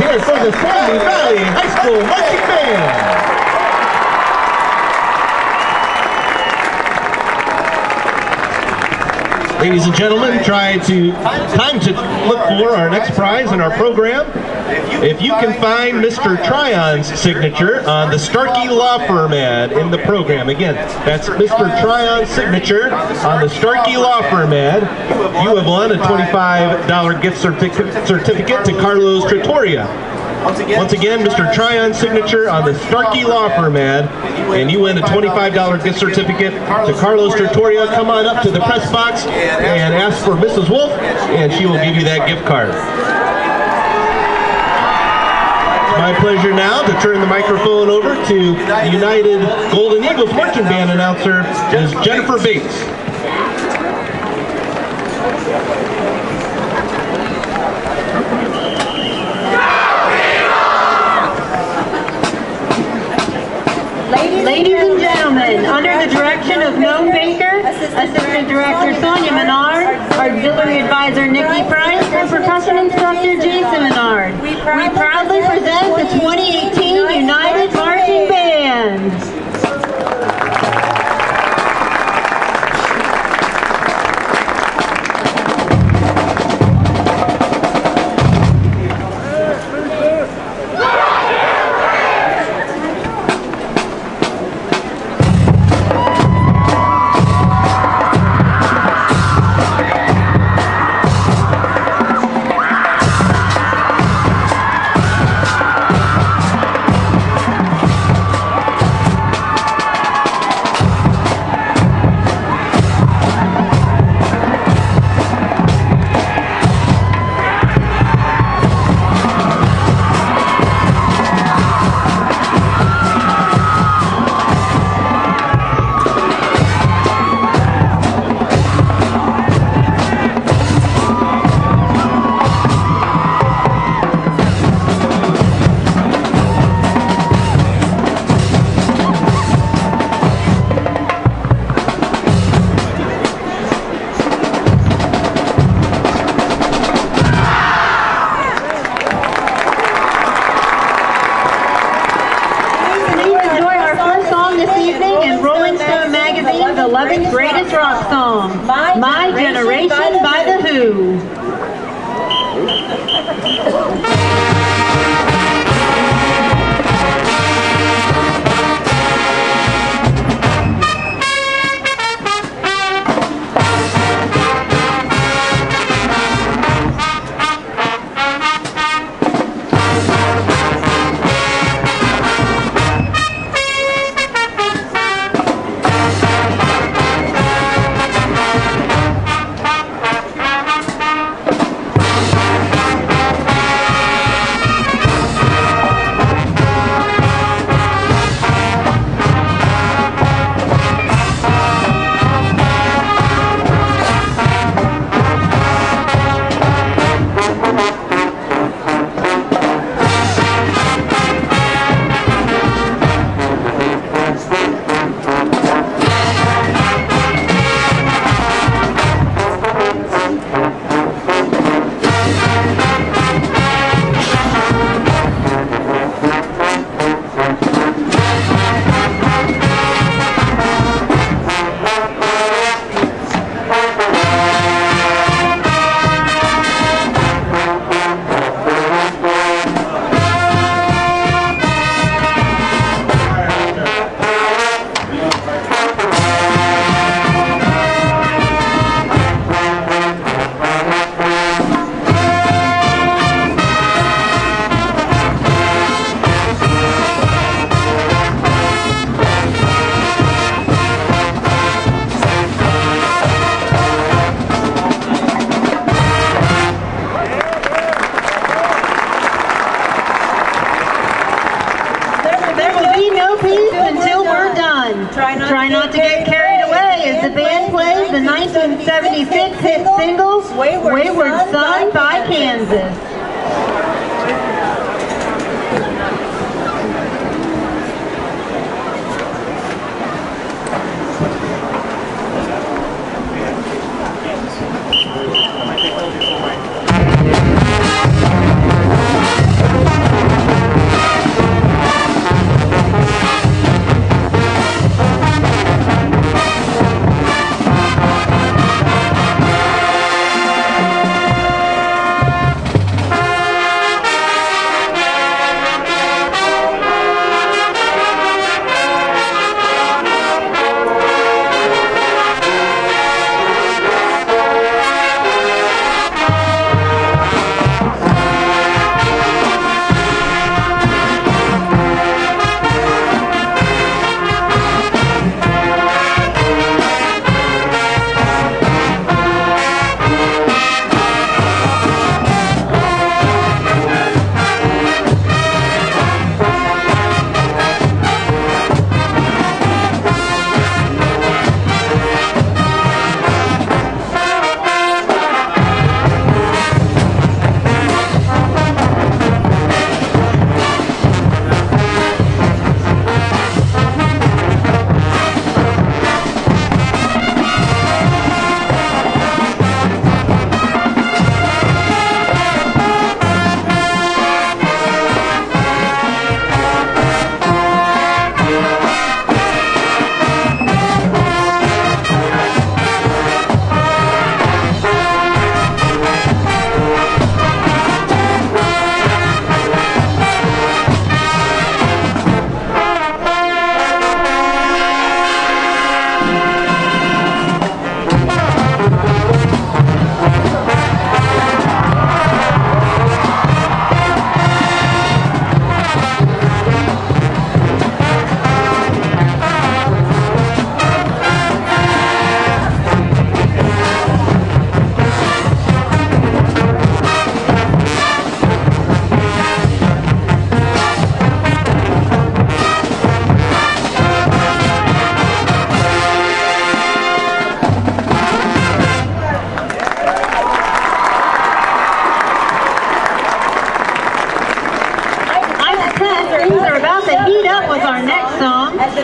here for the Swanee Valley High School Marching Band. Ladies and gentlemen, try to time to look for our next prize in our program. If you can find Mr. Tryon's signature on the Starkey Law Firm ad in the program, again, that's Mr. Tryon's signature on the Starkey Law Firm ad, you have won a $25 gift certificate certificate to Carlos Trattoria. Once again, Mr. Tryon's signature on the Starkey Law Firm ad, and you win a $25 gift certificate to Carlos Trattoria. Come on up to the press box and ask for Mrs. Wolf, and she will give you that gift card. My pleasure now to turn the microphone over to the United Golden Eagles Marching Band announcer, is Jennifer Bates. Ladies and gentlemen, under the direction of Noam Baker, Assistant Director Sonia Menard, Auxiliary Advisor Nikki Price, and Percussion Instructor Jason Menard, we proudly present the 2018 United Marching Band. The band plays the 1976 hit single Wayward Son by Kansas.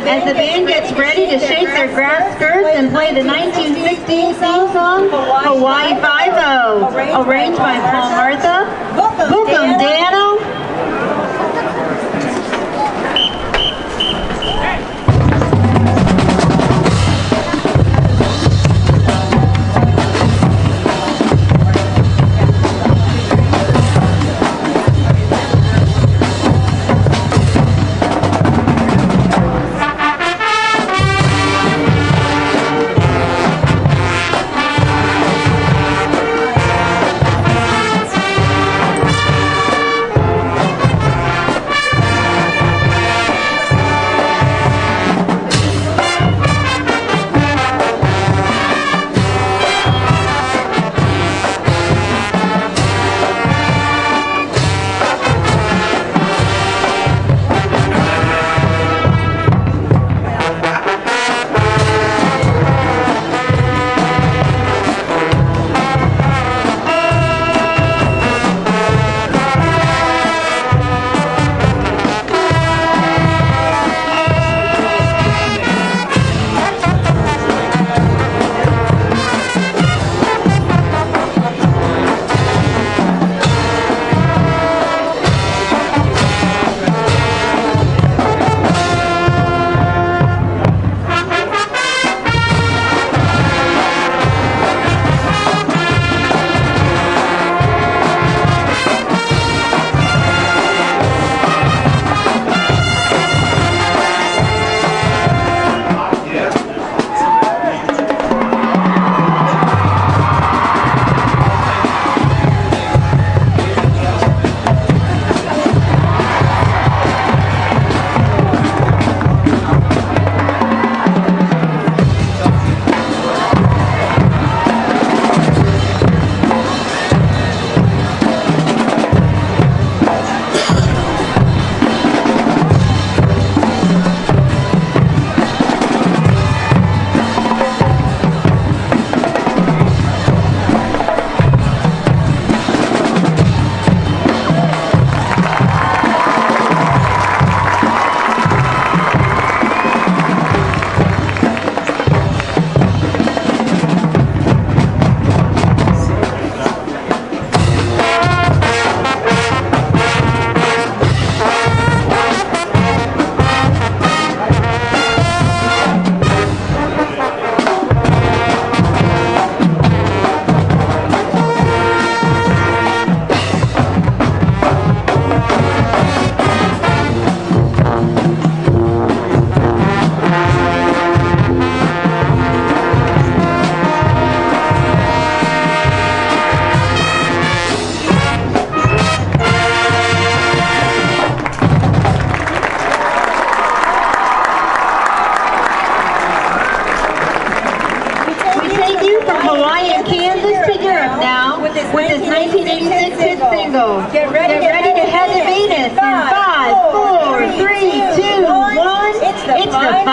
As the band gets ready to shake their grass skirts and play the 1916 theme song, Hawaii Five-O, arranged by Paul Murtha. Book 'em, Danno.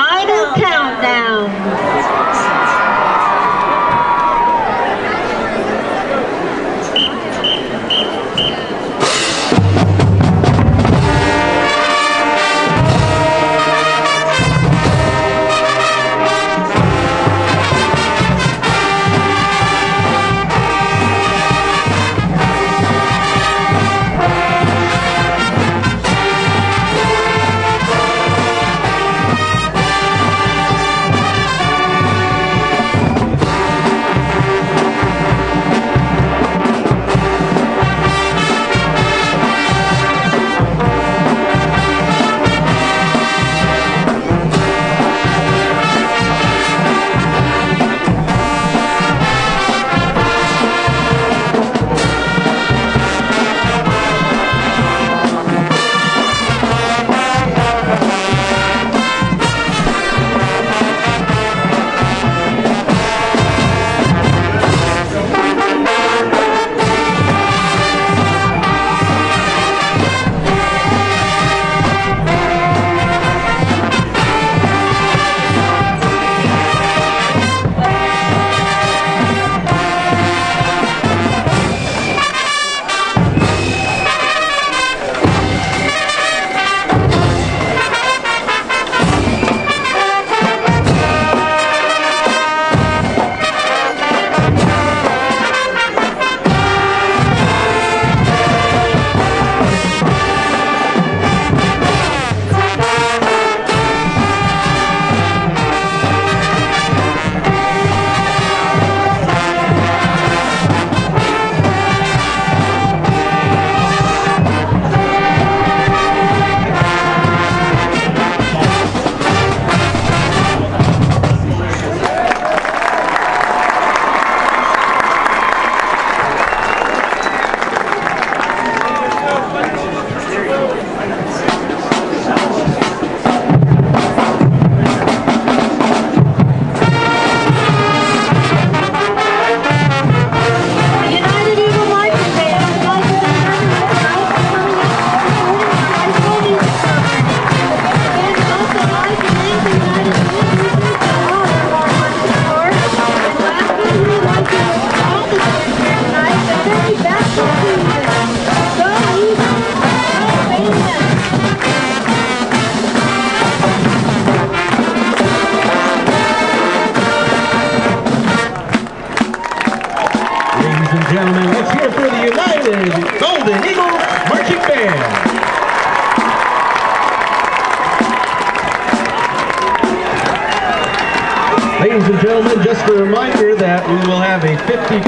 final countdown. A 50